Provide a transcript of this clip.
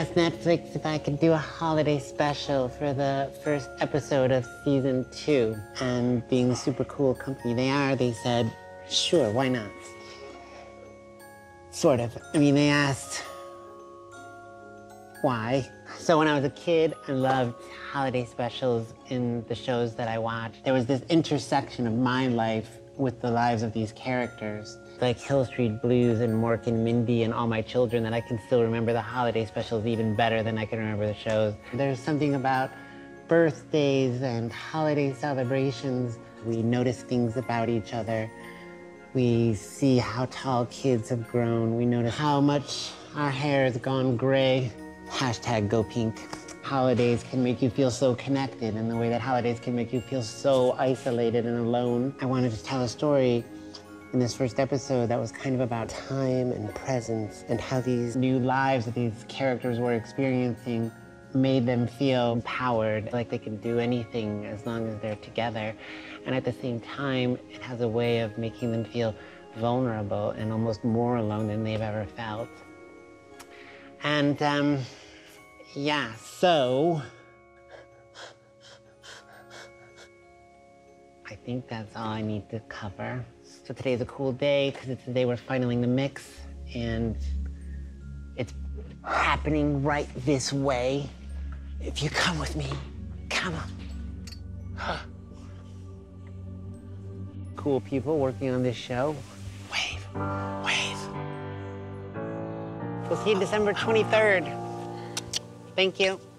asked Netflix if I could do a holiday special for the first episode of season two. And being the super cool company they are, they said, sure, why not? Sort of. I mean, they asked why. So when I was a kid, I loved holiday specials in the shows that I watched. There was this intersection of my life with the lives of these characters, like Hill Street Blues and Mork and Mindy and All My Children, that I can still remember the holiday specials even better than I can remember the shows. There's something about birthdays and holiday celebrations. We notice things about each other. We see how tall kids have grown. We notice how much our hair has gone gray. Hashtag go pink. Holidays can make you feel so connected and the way that holidays can make you feel so isolated and alone. I wanted to tell a story in this first episode that was kind of about time and presence and how these new lives that these characters were experiencing made them feel empowered, like they can do anything as long as they're together. And at the same time, it has a way of making them feel vulnerable and almost more alone than they've ever felt. And um, yeah, so I think that's all I need to cover. So today's a cool day because it's the day we're finaling the mix and it's happening right this way. If you come with me, come on. Cool people working on this show. Wave, wave. We'll see you December 23rd. Thank you.